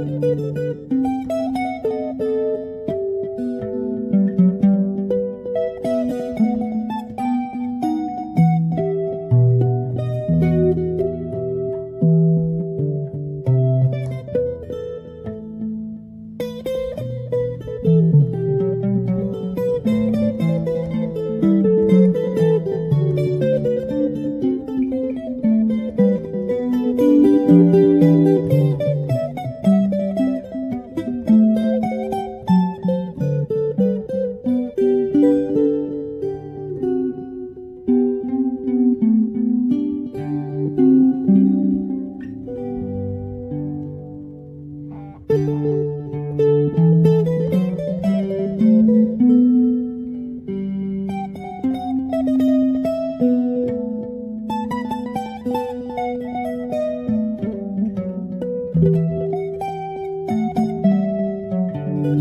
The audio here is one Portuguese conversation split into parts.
Música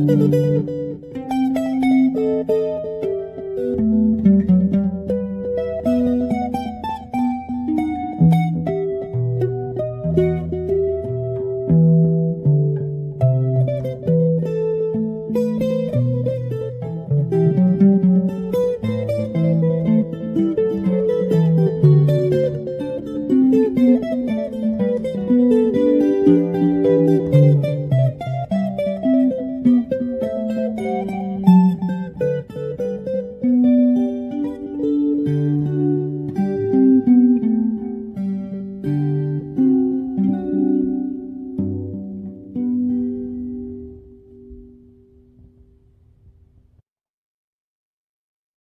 嗯。